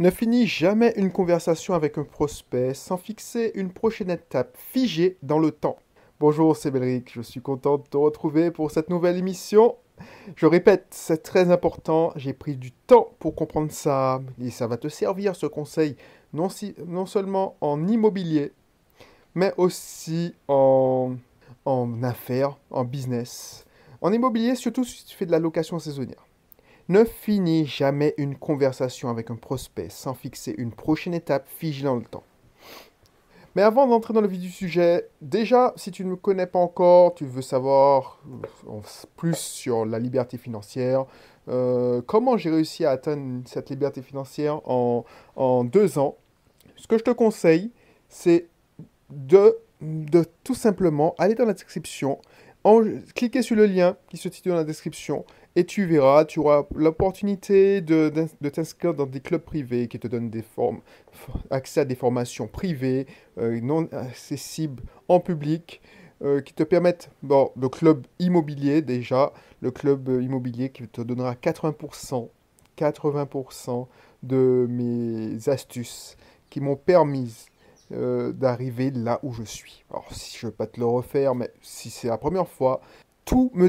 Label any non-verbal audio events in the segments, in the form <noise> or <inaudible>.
Ne finis jamais une conversation avec un prospect sans fixer une prochaine étape figée dans le temps. Bonjour, c'est Belric, je suis content de te retrouver pour cette nouvelle émission. Je répète, c'est très important, j'ai pris du temps pour comprendre ça et ça va te servir ce conseil non, si, non seulement en immobilier, mais aussi en, en affaires, en business. En immobilier, surtout si tu fais de la location saisonnière. Ne finis jamais une conversation avec un prospect sans fixer une prochaine étape figée dans le temps. Mais avant d'entrer dans le vif du sujet, déjà, si tu ne me connais pas encore, tu veux savoir euh, plus sur la liberté financière, euh, comment j'ai réussi à atteindre cette liberté financière en, deux ans, ce que je te conseille, c'est de tout simplement aller dans la description, en, cliquer sur le lien qui se situe dans la description et tu verras, tu auras l'opportunité de, de, t'inscrire dans des clubs privés qui te donnent des formes, accès à des formations privées, euh, non accessibles en public, euh, qui te permettent, bon, le club immobilier déjà, le club immobilier qui te donnera 80%, 80% de mes astuces qui m'ont permis euh, d'arriver là où je suis. Alors, si je ne veux pas te le refaire, mais si c'est la première fois, tout me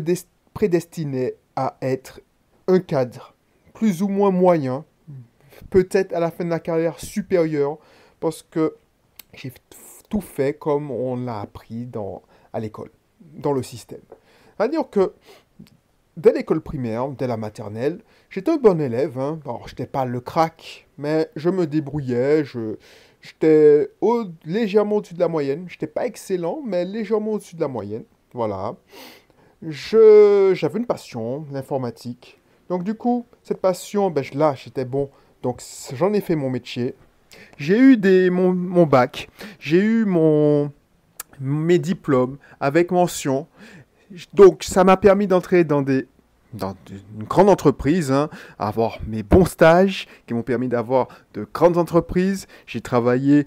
prédestinait à être un cadre plus ou moins moyen, peut-être à la fin de la carrière supérieure, parce que j'ai tout fait comme on l'a appris à l'école, dans le système. C'est-à-dire que dès l'école primaire, dès la maternelle, j'étais un bon élève. Hein. Alors, je n'étais pas le crack, mais je me débrouillais. Je, j'étais légèrement au-dessus de la moyenne. Je n'étais pas excellent, mais légèrement au-dessus de la moyenne. Voilà j'avais une passion, l'informatique. Donc du coup, cette passion, ben, là, j'étais bon. Donc j'en ai fait mon métier. J'ai eu des, mon, mon bac, j'ai eu mon, mes diplômes avec mention. Donc ça m'a permis d'entrer dans des dans une grande entreprise, hein, avoir mes bons stages qui m'ont permis d'avoir de grandes entreprises. J'ai travaillé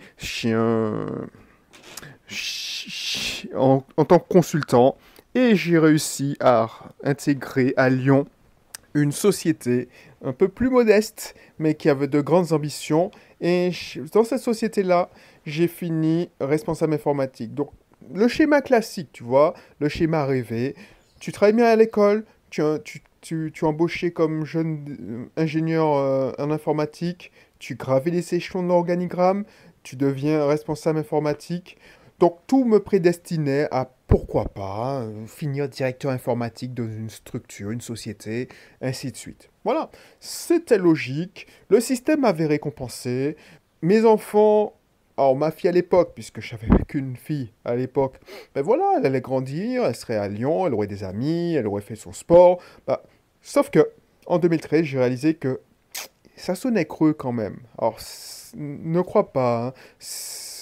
en, en tant que consultant et j'ai réussi à intégrer à Lyon une société un peu plus modeste, mais qui avait de grandes ambitions. Et dans cette société-là, j'ai fini responsable informatique. Donc, le schéma classique, tu vois, le schéma rêvé. Tu travailles bien à l'école, tu, embauché comme jeune euh, ingénieur euh, en informatique, tu gravis les échelons de l'organigramme, tu deviens responsable informatique. Donc tout me prédestinait à pourquoi pas euh, finir directeur informatique dans une structure, une société, ainsi de suite. Voilà, c'était logique, le système avait récompensé, mes enfants, alors ma fille à l'époque, puisque je n'avais <laughs> qu'une fille à l'époque, ben voilà, elle allait grandir, elle serait à Lyon, elle aurait des amis, elle aurait fait son sport, bah, sauf que en 2013, j'ai réalisé que ça sonnait creux quand même. Alors, ne crois pas. Hein.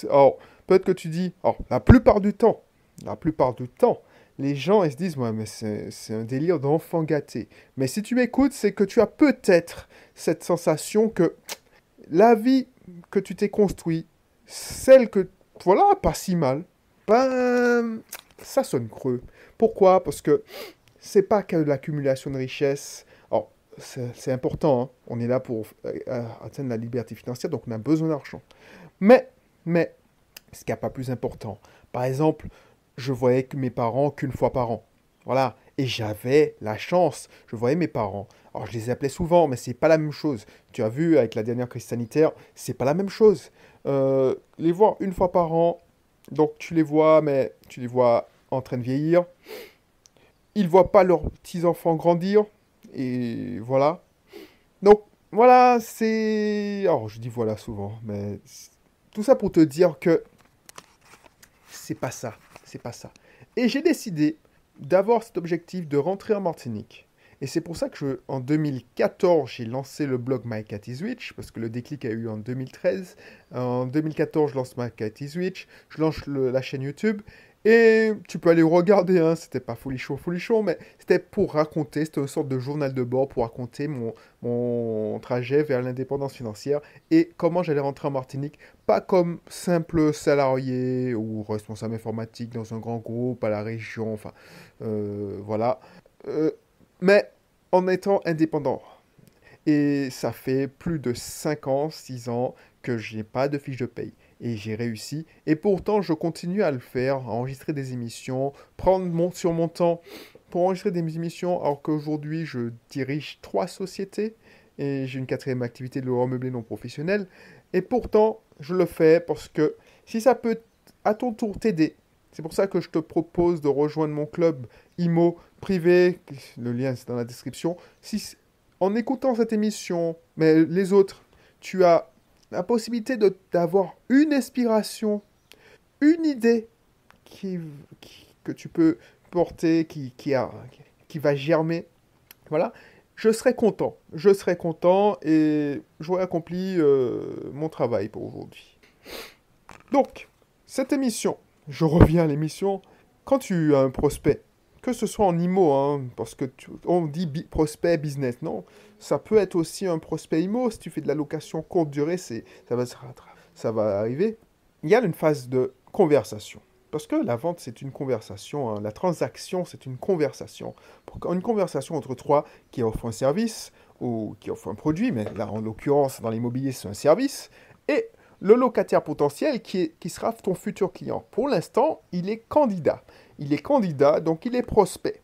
Alors, Peut-être que tu dis, oh, la plupart du temps, la plupart du temps, les gens ils se disent, ouais, mais c'est un délire d'enfant gâté. Mais si tu m'écoutes, c'est que tu as peut-être cette sensation que la vie que tu t'es construit, celle que, voilà, pas si mal, ben, ça sonne creux. Pourquoi? Parce que c'est pas que l'accumulation de richesses. Alors, c'est important, hein. on est là pour euh, atteindre la liberté financière, donc on a besoin d'argent. Mais, mais, ce qui n'est pas plus important. Par exemple, je voyais mes parents qu'une fois par an. Voilà. Et j'avais la chance. Je voyais mes parents. Alors, je les appelais souvent, mais c'est pas la même chose. Tu as vu, avec la dernière crise sanitaire, c'est pas la même chose. Euh, les voir une fois par an, donc tu les vois, mais tu les vois en train de vieillir. Ils voient pas leurs petits-enfants grandir. Et voilà. Donc, voilà, c'est... Alors, je dis voilà souvent, mais... Tout ça pour te dire que c'est pas ça, c'est pas ça. Et j'ai décidé d'avoir cet objectif de rentrer en Martinique. Et c'est pour ça que je, en 2014, j'ai lancé le blog My Cat is Witch, parce que le déclic a eu en 2013. En 2014, je lance My Cat is Witch, je lance la chaîne YouTube, et tu peux aller regarder, hein, c'était pas folichon, folichon, mais c'était pour raconter, c'était une sorte de journal de bord pour raconter mon, mon trajet vers l'indépendance financière et comment j'allais rentrer en Martinique, pas comme simple salarié ou responsable informatique dans un grand groupe à la région, enfin, euh, voilà, euh, mais en étant indépendant. Et ça fait plus de 5 ans, 6 ans que je n'ai pas de fiche de paye. Et j'ai réussi. Et pourtant, je continue à le faire, à enregistrer des émissions, prendre mon, sur mon temps pour enregistrer des émissions, alors qu'aujourd'hui, je dirige trois sociétés et j'ai une quatrième activité de l'euro meublé non professionnel. Et pourtant, je le fais parce que si ça peut à ton tour t'aider, c'est pour ça que je te propose de rejoindre mon club IMO privé, le lien c'est dans la description. Si en écoutant cette émission, mais les autres, tu as la possibilité d'avoir une inspiration, une idée que tu peux porter, qui va germer, voilà, je serai content. Je serai content et j'aurai accompli euh, mon travail pour aujourd'hui. Donc, cette émission, je reviens à l'émission, quand tu as un prospect, que ce soit en IMO, hein, parce que on dit prospect business, non? Ça peut être aussi un prospect IMO, si tu fais de la location courte durée, ça va, ça va arriver. Il y a une phase de conversation. Parce que la vente, c'est une conversation, hein. la transaction, c'est une conversation. Une conversation entre trois qui offrent un service ou qui offrent un produit, mais là, en l'occurrence, dans l'immobilier, c'est un service, et le locataire potentiel qui, sera ton futur client. Pour l'instant, il est candidat. Il est candidat, donc il est prospect.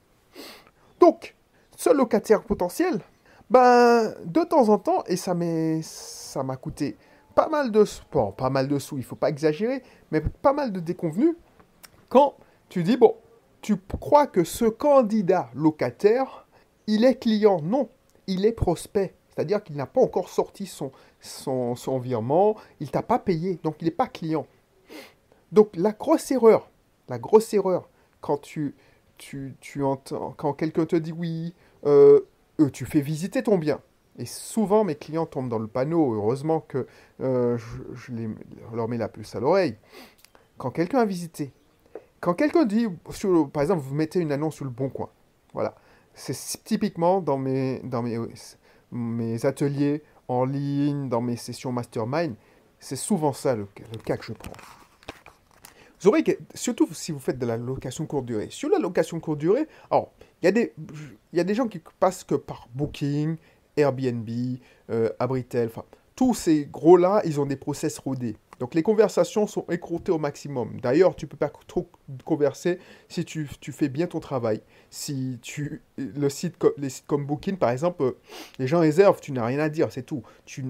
Donc, ce locataire potentiel, ben, de temps en temps, et ça m'a coûté pas mal de bon, pas mal de sous, il faut pas exagérer, mais pas mal de déconvenus, quand tu dis, bon, tu crois que ce candidat locataire, il est client? Non, il est prospect. C'est-à-dire qu'il n'a pas encore sorti son, son, virement, il t'a pas payé, donc il n'est pas client. Donc la grosse erreur, la grosse erreur, quand tu, tu, tu entends, quand quelqu'un te dit oui, euh, euh, tu fais visiter ton bien. Et souvent, mes clients tombent dans le panneau. Heureusement que euh, je, leur mets la puce à l'oreille. Quand quelqu'un a visité, quand quelqu'un dit, par exemple, vous mettez une annonce sur le bon coin, voilà, c'est typiquement dans mes, dans mes, mes ateliers en ligne, dans mes sessions mastermind, c'est souvent ça le, cas que je prends. Vous surtout si vous faites de la location courte durée. Sur la location courte durée, alors, il y, y a des gens qui passent que par Booking, Airbnb, euh, Abritel, enfin, tous ces gros-là, ils ont des process rodés. Donc les conversations sont écroutées au maximum. D'ailleurs, tu ne peux pas trop converser si tu, fais bien ton travail. Si tu le site les sites comme Booking par exemple, euh, les gens réservent, tu n'as rien à dire, c'est tout. Tu,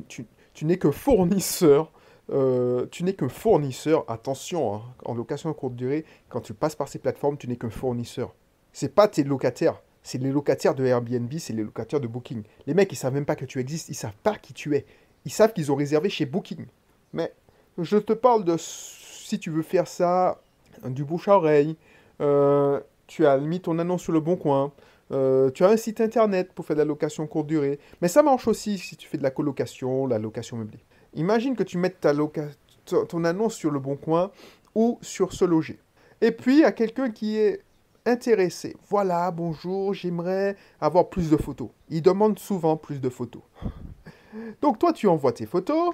n'es que fournisseur. Euh, tu n'es que fournisseur. Attention, hein, en location à courte durée, quand tu passes par ces plateformes, tu n'es qu'un fournisseur. C'est pas tes locataires. C'est les locataires de Airbnb, c'est les locataires de Booking. Les mecs, ils savent même pas que tu existes, ils savent pas qui tu es. Ils savent qu'ils ont réservé chez Booking. Mais je te parle de si tu veux faire ça, du bouche à oreille. Euh, tu as mis ton annonce sur le bon coin. Euh, tu as un site internet pour faire de la location courte durée. Mais ça marche aussi si tu fais de la colocation, la location meublée. Imagine que tu mettes ta ton annonce sur le bon coin ou sur ce loger. Et puis, à quelqu'un qui est intéressé. Voilà, bonjour, j'aimerais avoir plus de photos. Il demande souvent plus de photos. Donc toi, tu envoies tes photos.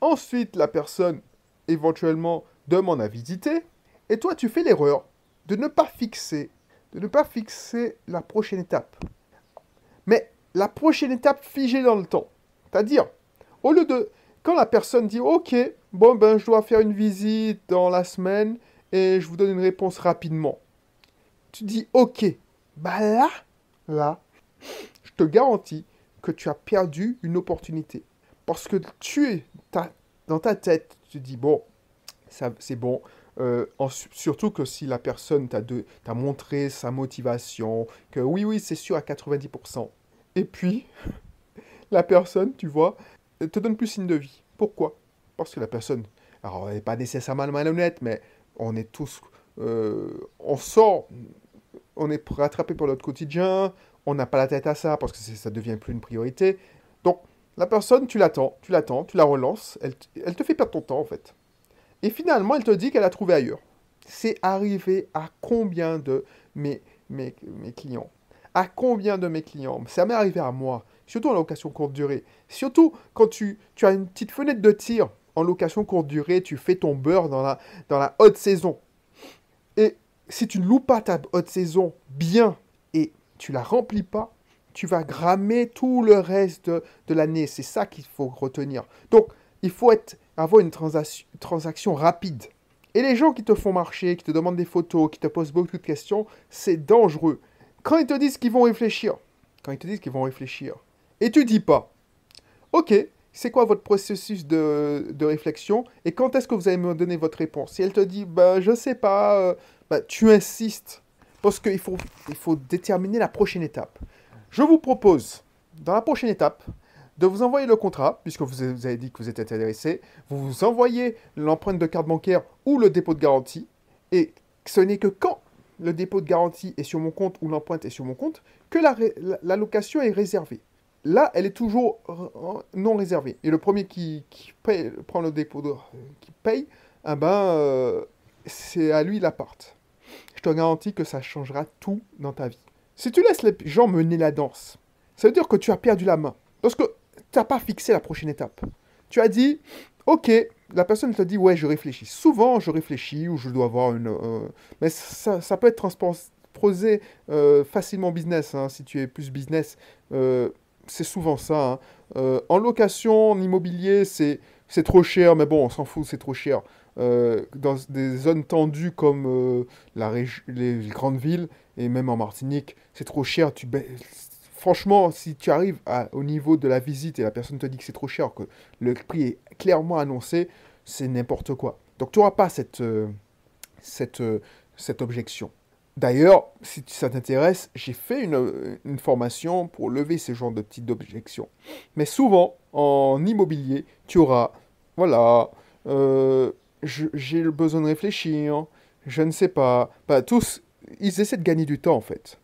Ensuite, la personne éventuellement demande à visiter. Et toi, tu fais l'erreur de ne pas fixer, de ne pas fixer la prochaine étape. Mais la prochaine étape figée dans le temps. C'est-à-dire, au lieu de, quand la personne dit, ok, bon ben, je dois faire une visite dans la semaine et je vous donne une réponse rapidement. Tu dis, ok, bah là, là, je te garantis que tu as perdu une opportunité. Parce que tu es, dans ta tête, tu te dis, bon, c'est bon. Euh, surtout que si la personne t'a montré sa motivation, que oui, oui, c'est sûr à 90%. Et puis, <laughs> la personne, tu vois, te donne plus signe de vie. Pourquoi? Parce que la personne, alors elle n'est pas nécessairement malhonnête, mais on est tous, euh, on sort, on est rattrapé par notre quotidien, on n'a pas la tête à ça parce que ça devient plus une priorité. Donc, la personne, tu l'attends, tu l'attends, tu la relances, elle, elle te fait perdre ton temps en fait. Et finalement, elle te dit qu'elle a trouvé ailleurs. C'est arrivé à combien de mes, mes, mes clients? À combien de mes clients? Ça m'est arrivé à moi, surtout en location courte durée. Surtout quand tu, tu as une petite fenêtre de tir en location courte durée, tu fais ton beurre dans la, dans la haute saison. Et si tu ne loues pas ta haute saison bien et tu la remplis pas, tu vas grammer tout le reste de, l'année. C'est ça qu'il faut retenir. Donc, il faut être, avoir une transaction rapide. Et les gens qui te font marcher, qui te demandent des photos, qui te posent beaucoup de questions, c'est dangereux. Quand ils te disent qu'ils vont réfléchir, quand ils te disent qu'ils vont réfléchir, et tu dis pas, ok, c'est quoi votre processus de, réflexion et quand est-ce que vous allez me donner votre réponse? Si elle te dit, bah, je sais pas, euh, bah, tu insistes, parce qu'il faut, il faut déterminer la prochaine étape. Je vous propose, dans la prochaine étape, de vous envoyer le contrat, puisque vous avez dit que vous êtes intéressé, vous vous envoyez l'empreinte de carte bancaire ou le dépôt de garantie, et ce n'est que quand le dépôt de garantie est sur mon compte ou l'empreinte est sur mon compte que la, la, location est réservée. Là, elle est toujours non réservée. Et le premier qui, prend le dépôt, de, qui paye, eh ben, euh, c'est à lui l'appart. Je te garantis que ça changera tout dans ta vie. Si tu laisses les gens mener la danse, ça veut dire que tu as perdu la main. Parce que tu n'as pas fixé la prochaine étape. Tu as dit, ok, la personne te dit, ouais, je réfléchis. Souvent, je réfléchis ou je dois avoir une... Euh, mais ça, peut être transposé euh, facilement business, hein, si tu es plus business. Euh, c'est souvent ça. Hein. en location, en immobilier, c'est trop cher, mais bon, on s'en fout, c'est trop cher. Dans des zones tendues comme la les grandes villes, et même en Martinique, c'est trop cher. Tu franchement, si tu arrives au niveau de la visite et la personne te dit que c'est trop cher, que le prix est clairement annoncé, c'est n'importe quoi. Donc tu n'auras pas cette, euh, cette, euh, objection. D'ailleurs, si ça t'intéresse, j'ai fait une, une, formation pour lever ce genre de petites objections. Mais souvent, en immobilier, tu auras, voilà, euh, j'ai besoin de réfléchir, je ne sais pas. Bah, tous, ils essaient de gagner du temps en fait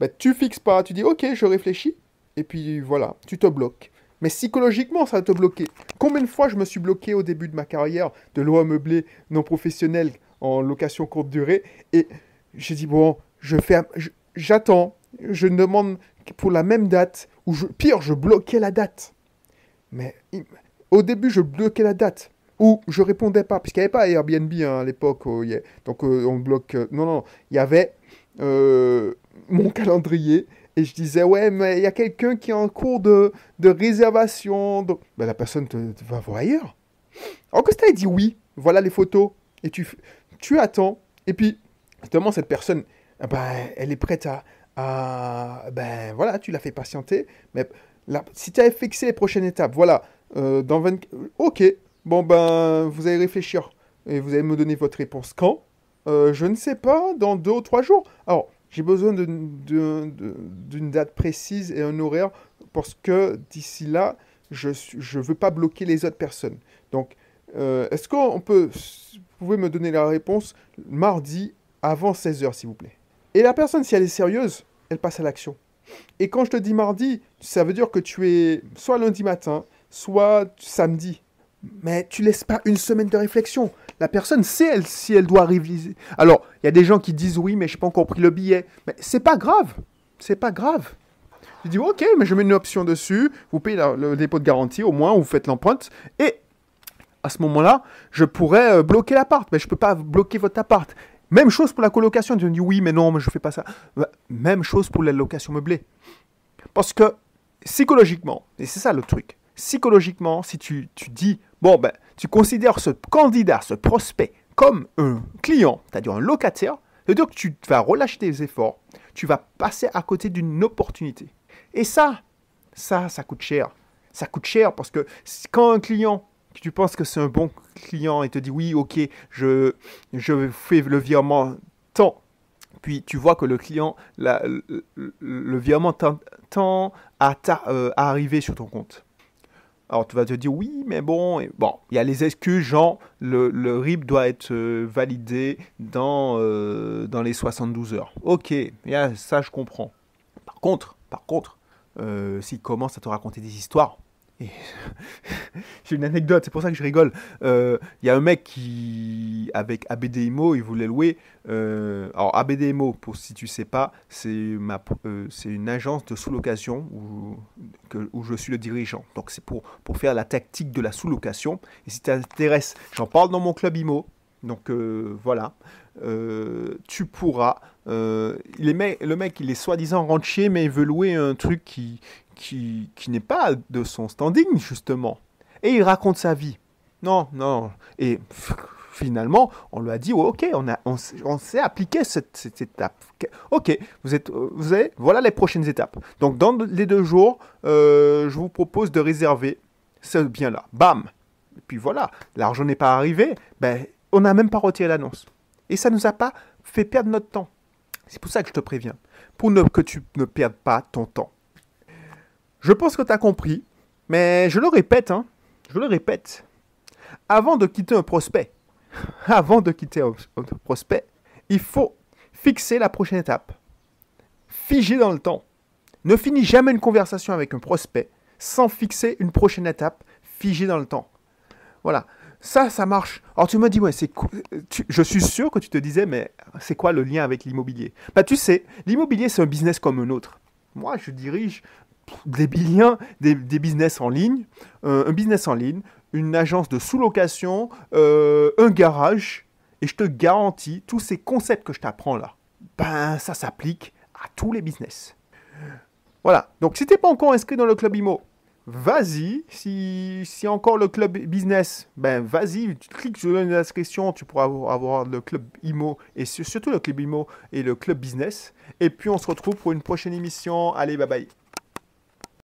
bah, tu fixes pas, tu dis ok, je réfléchis, et puis voilà, tu te bloques. Mais psychologiquement, ça va te bloquer. Combien de fois je me suis bloqué au début de ma carrière de loi meublée non professionnelle en location courte durée, et j'ai dit bon, je fais, j'attends, je demande pour la même date, ou pire, je bloquais la date. Mais au début, je bloquais la date ou je répondais pas, puisqu'il n'y avait pas Airbnb hein, à l'époque. donc euh, on bloque. Euh, non, non, il y avait euh, mon <laughs> calendrier et je disais ouais mais il y a quelqu'un qui est en cours de, de réservation donc ben, la personne te, va voir ailleurs alors que dit oui voilà les photos et tu tu attends et puis justement cette personne eh ben, elle est prête à, ben voilà tu l'as fait patienter mais si tu avais fixé les prochaines étapes voilà dans 20 ok bon ben vous allez réfléchir et vous allez me donner votre réponse quand? Euh, je ne sais pas dans deux ou trois jours alors j'ai besoin d'une date précise et un horaire parce que d'ici là, je ne veux pas bloquer les autres personnes. Donc, euh, est-ce qu'on peut... Vous pouvez me donner la réponse mardi avant 16h, s'il vous plaît? Et la personne, si elle est sérieuse, elle passe à l'action. Et quand je te dis mardi, ça veut dire que tu es soit lundi matin, soit samedi. Mais tu laisses pas une semaine de réflexion. La personne sait elle, si elle doit réviser. Alors, il y a des gens qui disent oui, mais je n'ai pas encore pris le billet. Mais c'est pas grave. C'est pas grave. Je dis ok, mais je mets une option dessus. Vous payez le dépôt de garantie au moins, vous faites l'empreinte. Et à ce moment-là, je pourrais euh, bloquer l'appart. Mais je ne peux pas bloquer votre appart. Même chose pour la colocation. Tu me dis oui, mais non, mais je ne fais pas ça. Bah, même chose pour la location meublée. Parce que psychologiquement, et c'est ça le truc, psychologiquement, si tu, tu dis Bon, ben, tu considères ce candidat, ce prospect, comme un client, c'est-à-dire un locataire, ça veut dire que tu vas relâcher tes efforts, tu vas passer à côté d'une opportunité. Et ça, ça, ça coûte cher. Ça coûte cher parce que quand un client, tu penses que c'est un bon client et te dit oui, ok, je, je fais le virement tant, puis tu vois que le client, le, virement tend euh, à arriver sur ton compte. Alors tu vas te dire oui, mais bon, bon, il y a les excuses, genre le, le RIP doit être euh, validé dans, euh, dans les 72 heures. Ok, ça je comprends. Par contre, par contre, euh, s'il commence à te raconter des histoires, <laughs> j'ai une anecdote, c'est pour ça que je rigole. Il euh, y a un mec qui, avec ABDIMO, il voulait louer. Euh, alors, ABDIMO, pour si tu sais pas, c'est euh, c'est une agence de sous-location où, où je suis le dirigeant. Donc, c'est pour, pour faire la tactique de la sous-location. Et si tu t'intéresse, j'en parle dans mon club IMO. Donc, voilà. Tu pourras. le mec, il est soi-disant rentier, mais il veut louer un truc qui, qui, qui n'est pas de son standing, justement. Et il raconte sa vie. Non, non. Et finalement, on lui a dit, ok, on, on s'est appliqué cette, cette, étape. Ok, vous êtes, vous avez, voilà les prochaines étapes. Donc, dans les deux jours, euh, je vous propose de réserver ce bien-là. Bam Et puis voilà, l'argent n'est pas arrivé, ben, on n'a même pas retiré l'annonce. Et ça ne nous a pas fait perdre notre temps. C'est pour ça que je te préviens, pour ne, que tu ne perdes pas ton temps. Je pense que tu as compris, mais je le répète, hein, je le répète, avant de quitter un prospect, <laughs> avant de quitter un, prospect, il faut fixer la prochaine étape. Figer dans le temps. Ne finis jamais une conversation avec un prospect sans fixer une prochaine étape figée dans le temps. Voilà. Ça, ça marche. Alors tu me dis, ouais, c'est je suis sûr que tu te disais, mais c'est quoi le lien avec l'immobilier? Bah tu sais, l'immobilier c'est un business comme un autre. Moi, je dirige des, des, des business en ligne, euh, un business en ligne, une agence de sous-location, euh, un garage, et je te garantis, tous ces concepts que je t'apprends là, ben ça s'applique à tous les business. Voilà, donc si tu n'es pas encore inscrit dans le club IMO, vas-y. Si, si encore le club business, ben vas-y, tu cliques sur l'inscription, tu pourras avoir, le club IMO, et surtout le club IMO et le club business. Et puis on se retrouve pour une prochaine émission. Allez, bye bye.